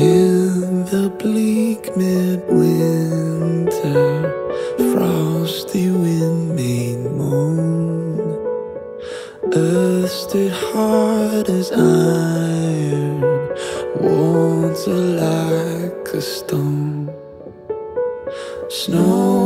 In the bleak midwinter, frosty wind made moan. Earth stood hard as iron, walls are like a stone. Snow.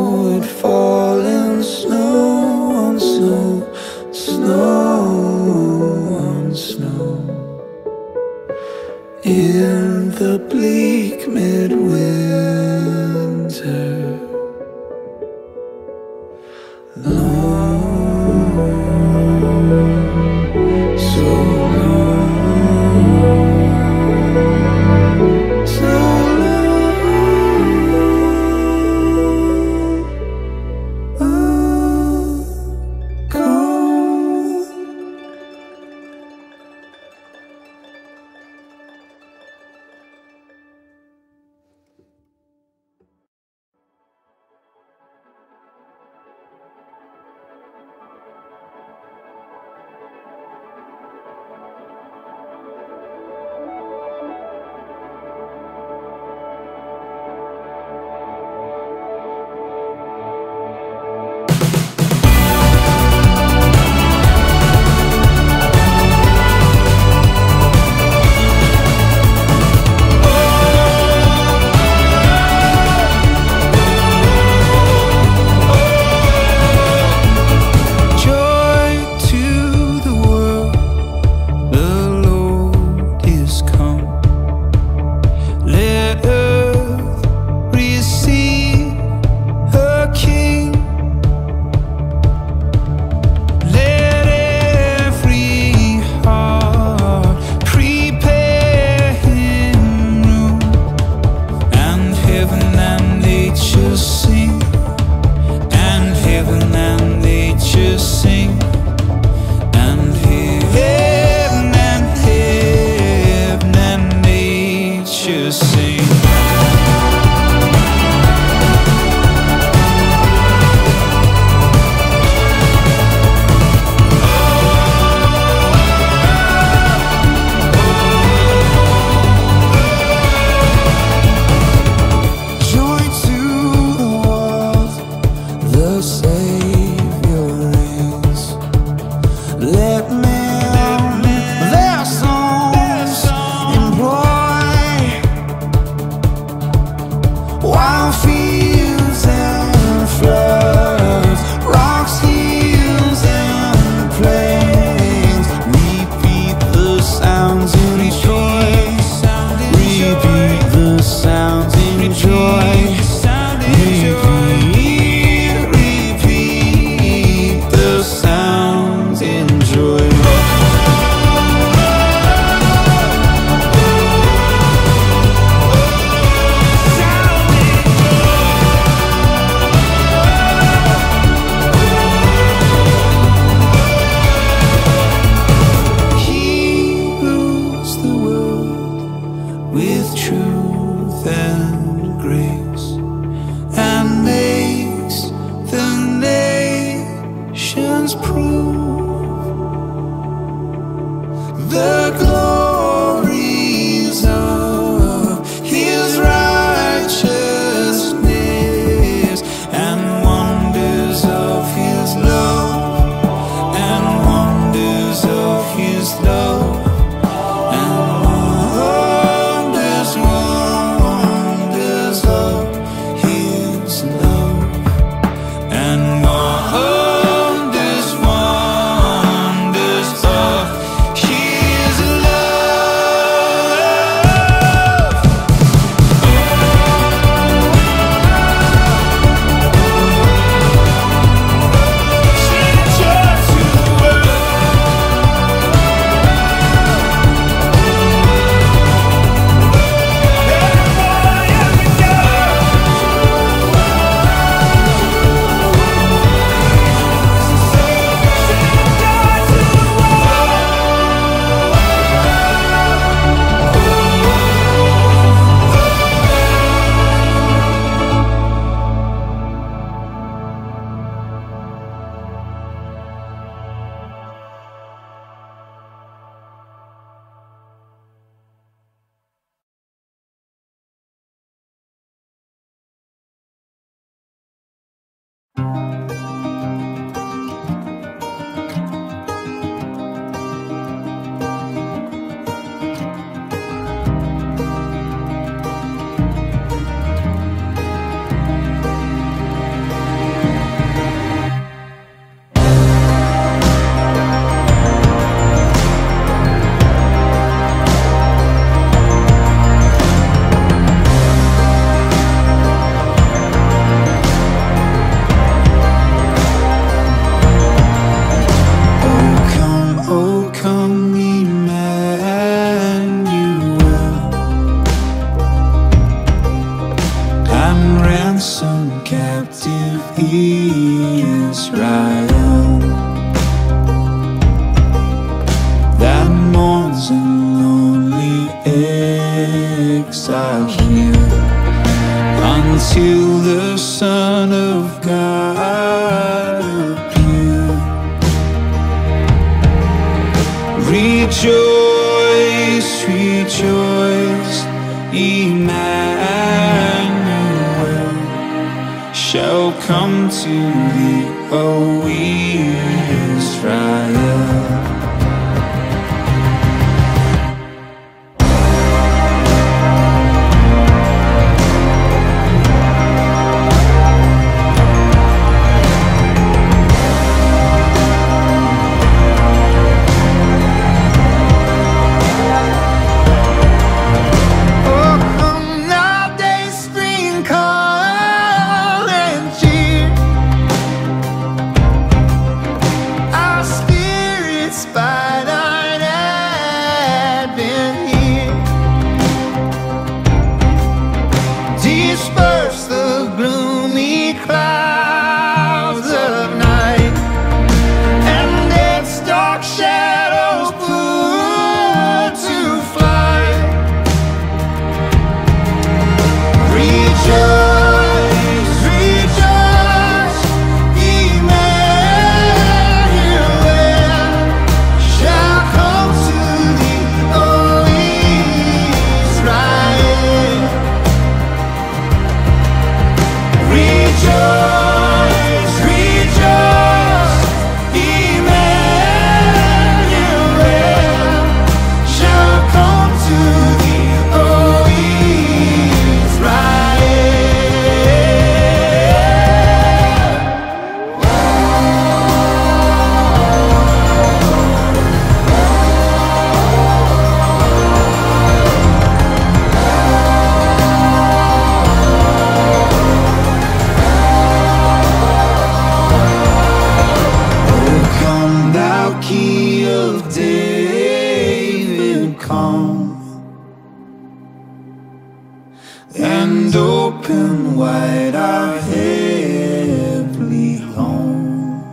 Open wide our heavenly home.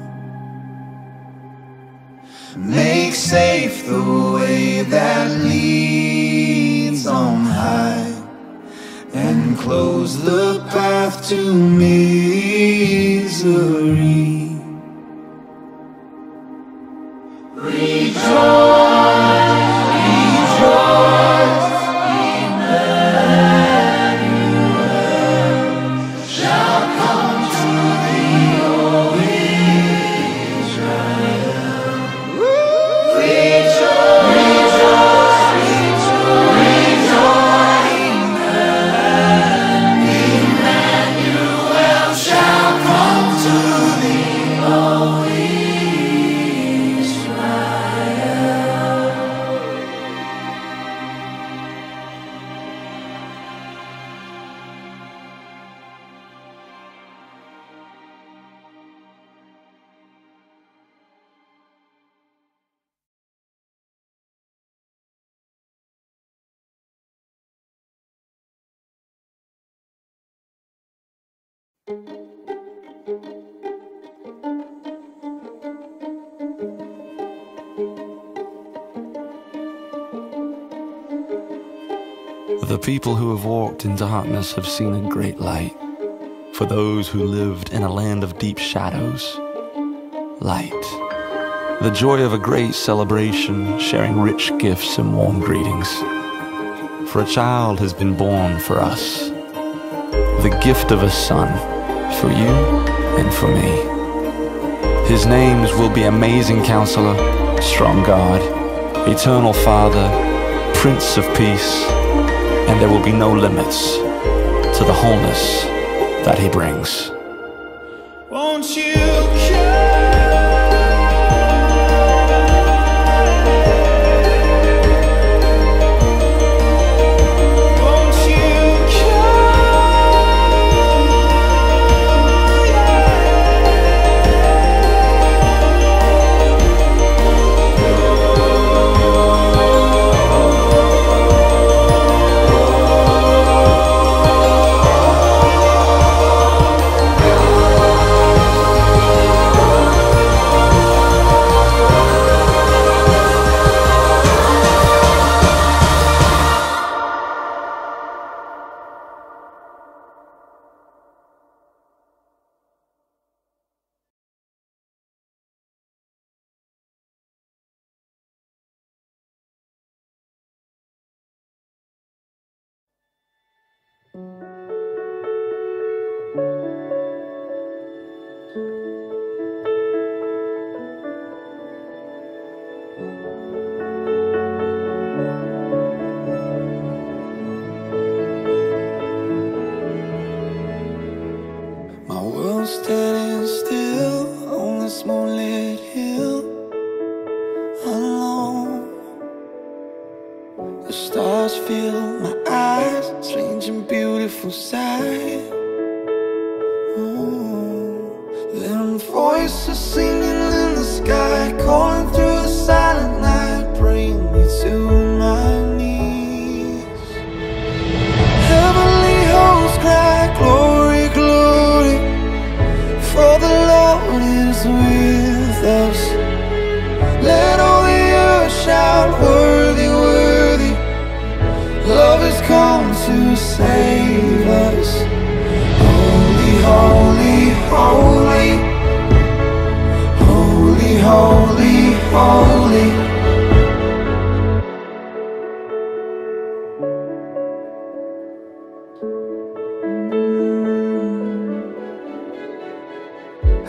Make safe the way that leads on high and close the path to misery. The people who have walked in darkness have seen a great light. For those who lived in a land of deep shadows, light. The joy of a great celebration, sharing rich gifts and warm greetings. For a child has been born for us, the gift of a son, for you and for me. His names will be Amazing Counselor, Strong God, Eternal Father, Prince of Peace, and there will be no limits to the wholeness that he brings.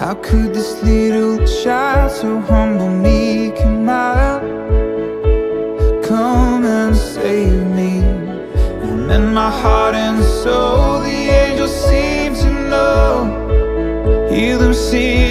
How could this little child so humble, meek and mild Come and save me. And in my heart and soul the angels seem to know. Hear them sing.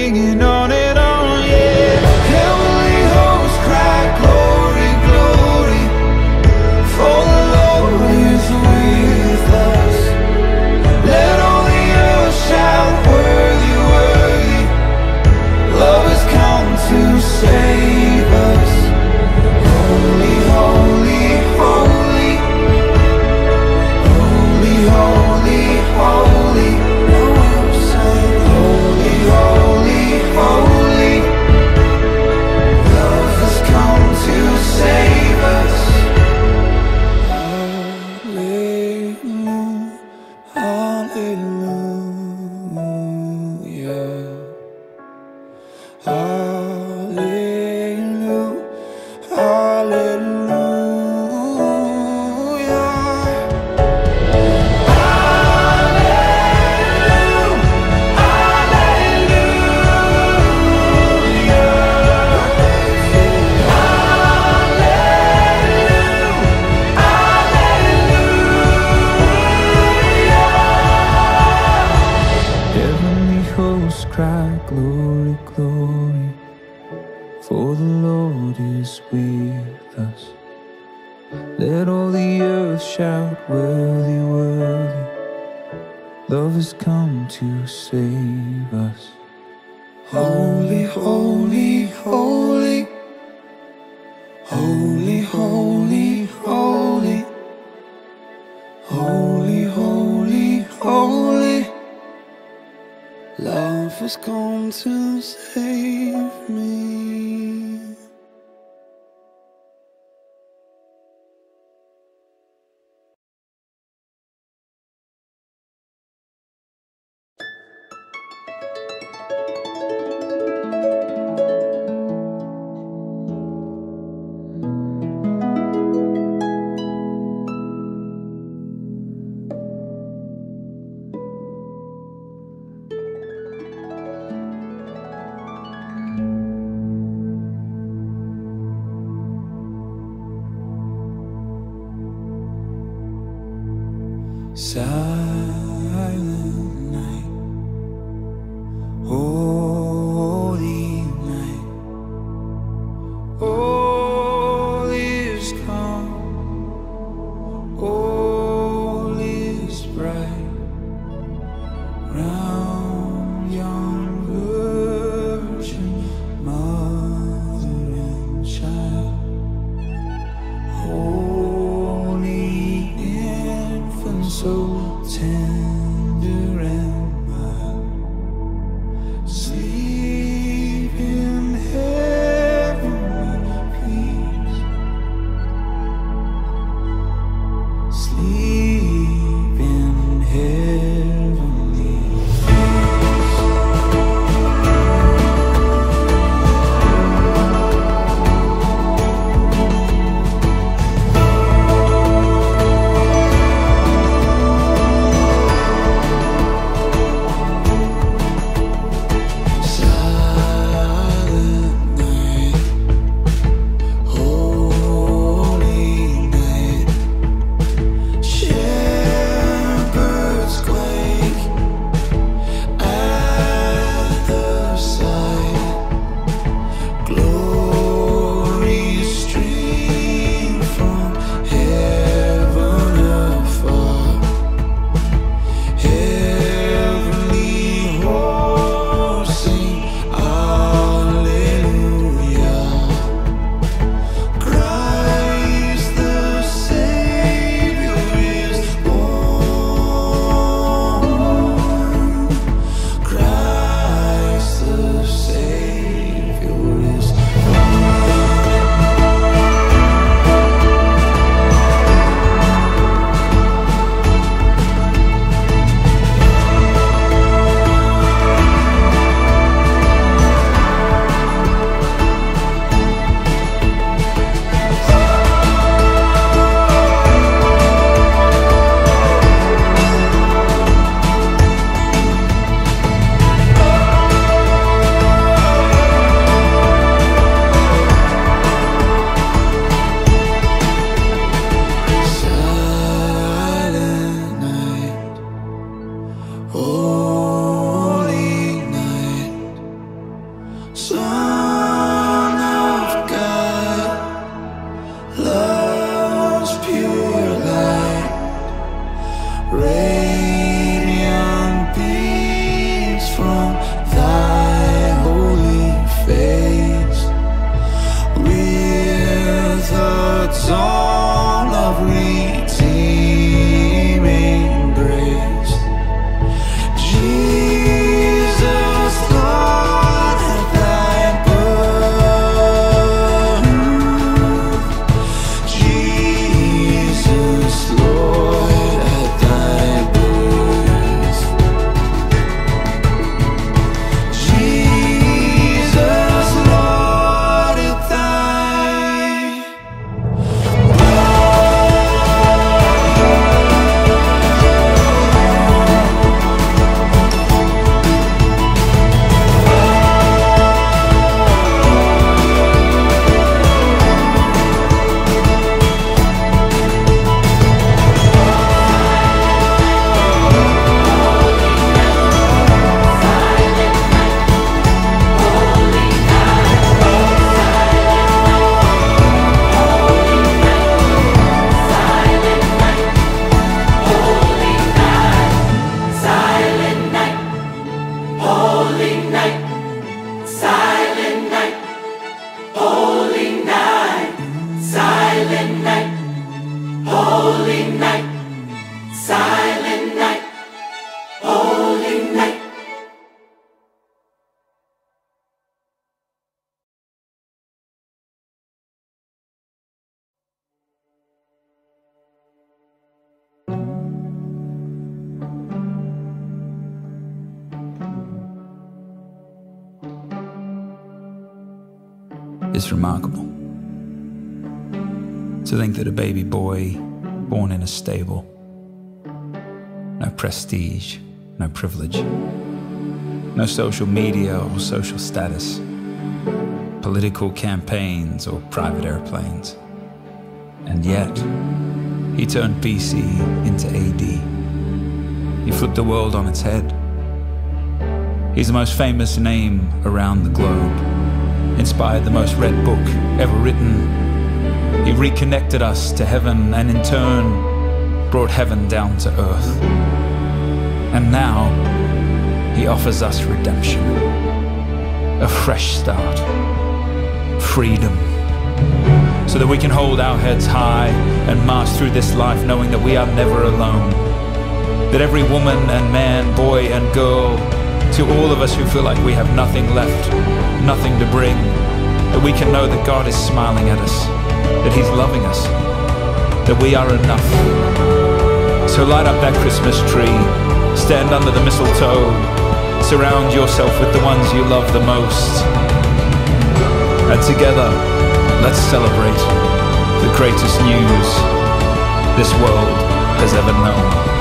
it's all a is remarkable. To think that a baby boy born in a stable, no prestige, no privilege, no social media or social status, political campaigns or private airplanes. And yet, he turned BC into AD. He flipped the world on its head. He's the most famous name around the globe, inspired the most read book ever written. He reconnected us to heaven and in turn brought heaven down to earth. And now he offers us redemption, a fresh start, freedom, so that we can hold our heads high and march through this life knowing that we are never alone. That every woman and man, boy and girl, to all of us who feel like we have nothing left, nothing to bring, that we can know that God is smiling at us, that He's loving us, that we are enough. So light up that Christmas tree, stand under the mistletoe, surround yourself with the ones you love the most. And together, let's celebrate the greatest news this world has ever known.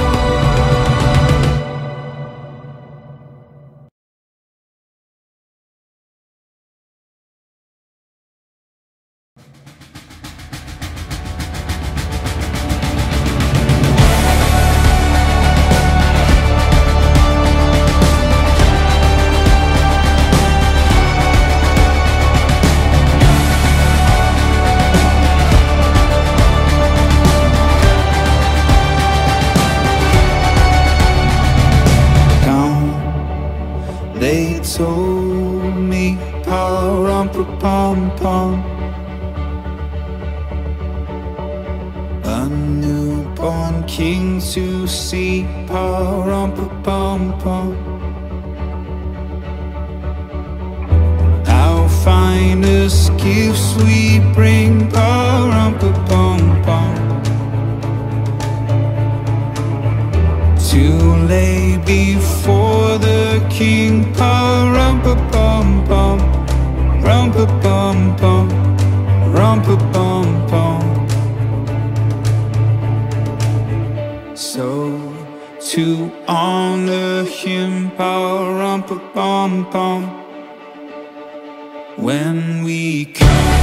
Pa. So to honor him, rum pa bum bum. When we come.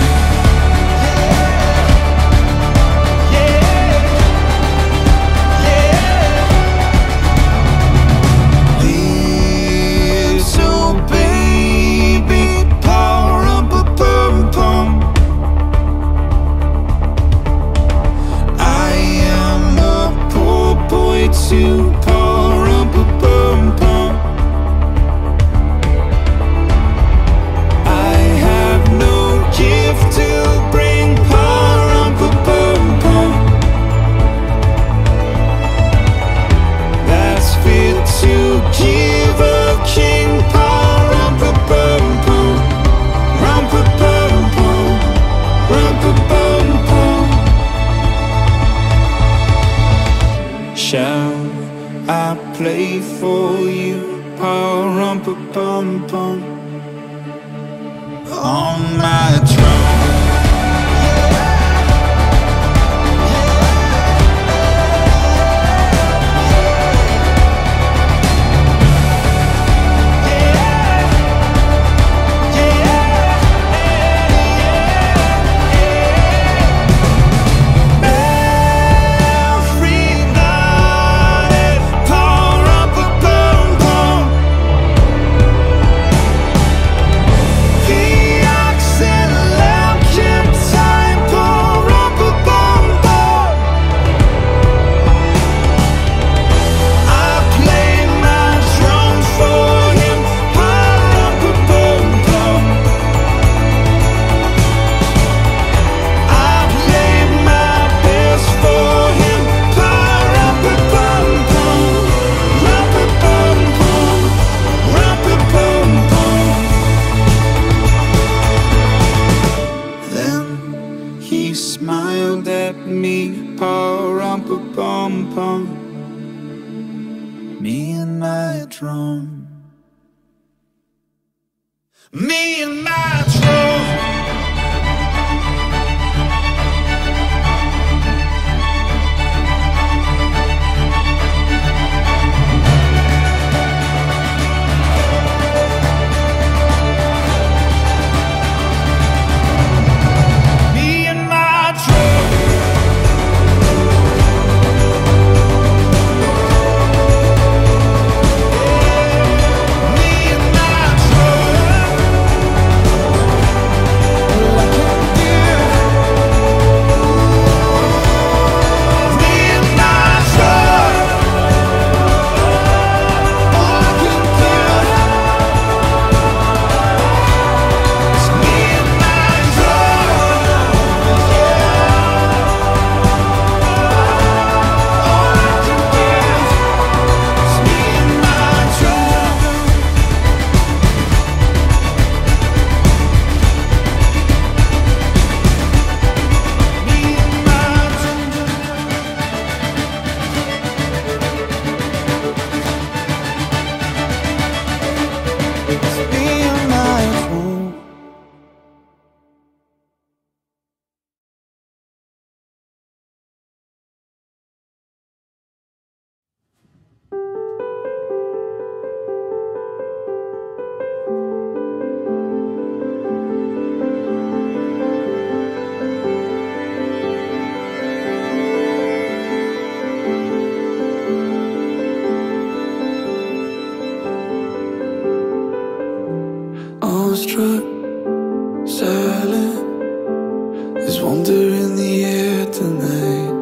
Wonder in the air tonight.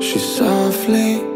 She's softly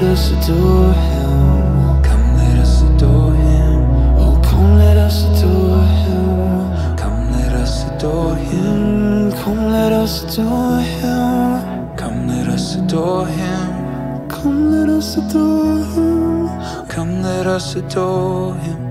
let us adore him. Come let us adore him. Oh, come let us adore him. Come let us adore him. Come let us adore him. Come let us adore him. Come let us adore him. Come let us adore him.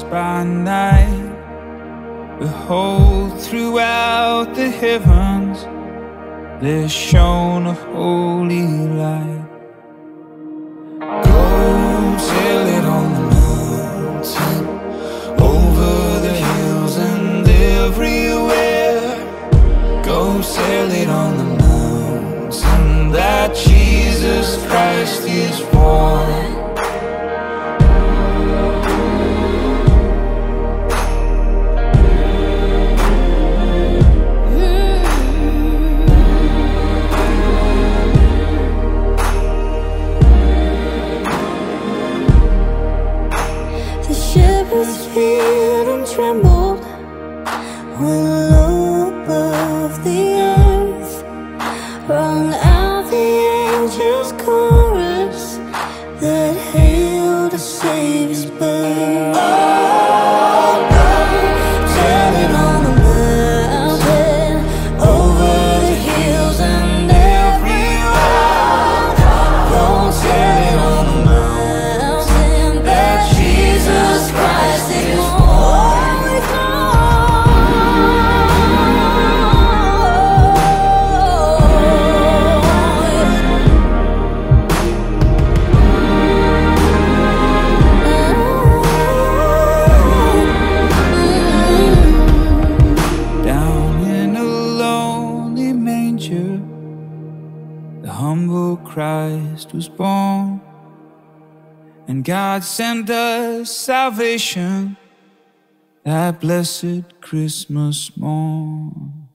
by night. Behold, throughout the heavens, there shone a holy light. Christ was born. And God sent us salvation that blessed Christmas morn.